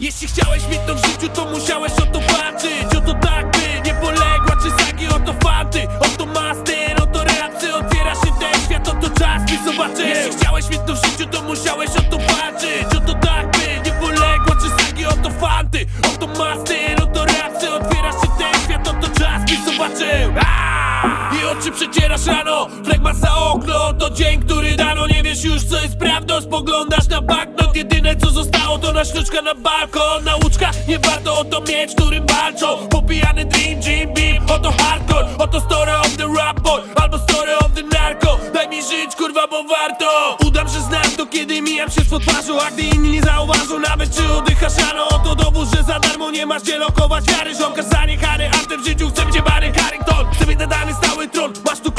Jeśli chciałeś mieć to w życiu, to musiałeś o to walczyć. Oto tak by nie poległa, czy sagi, oto fanty. Oto master, oto rapsy, otwiera się ten świat, oto czas by zobaczył Jeśli chciałeś mieć to w życiu, to musiałeś o to walczyć. Oto tak by nie poległa, czy sagi, oto fanty. Oto master, oto rapsy, otwiera się ten świat, oto czas by zobaczył! I oczy przecierasz rano, flegma za okno To dzień, który dano, nie wiesz już co sztuczka na balkon Nauczka, nie warto o to mieć, którym walczą. Popijany dream, dream beam, oto hardcore Oto story of the rap boy, albo story of the narco. Daj mi żyć, kurwa, bo warto. Udam, że znam to, kiedy mijam się swą twarzą A gdy inni nie zauważą, nawet czy oddychasz rano Oto dowód, że za darmo nie masz gdzie lokować wiary. Ziomka zaniechany, a w życiu chce być Barry Carrington Chce mieć nadany stały tron, masz tu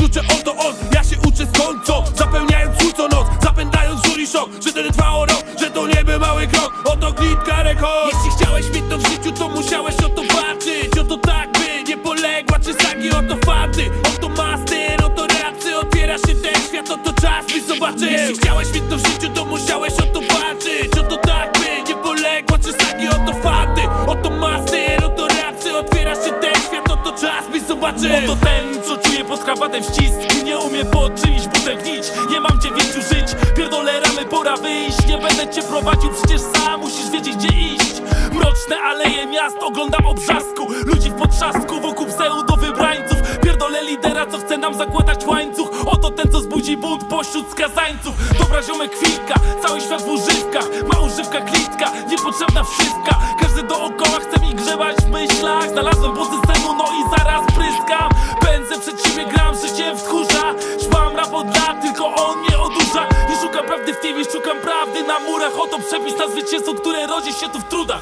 że nie trwało rok Że to nie był mały krok, oto klitka rekord. Jeśli chciałeś mieć to w życiu, to musiałeś o to walczyć. Oto tak by nie poległa, czy sagi, oto fanty Oto master, oto rapsy, otwiera się ten świat, oto czas by zobaczył Jeśli chciałeś mieć to w życiu, to musiałeś o to walczyć. Oto tak by nie poległa, czy sagi, oto fanty Oto master, oto rapsy, otwiera się ten świat, oto czas by zobaczył Oto ten, co czuje pod krawatem ścisk. Nie umie pod czyjś butek Nie mam będę cię prowadził, przecież sam musisz wiedzieć gdzie iść. Mroczne aleje miast Oglądam obrzasku Ludzi w potrzasku Wokół pseudo wybrańców. Pierdolę lidera, co chce nam zakładać łańcuch. Oto ten, co zbudzi bunt pośród skazańców. Dobra ziomek chwilka Cały świat w używkach. Ma używka klitka Niepotrzebna wszystka murach Oto przepis na zwycięstwo, które rodzi się tu w trudach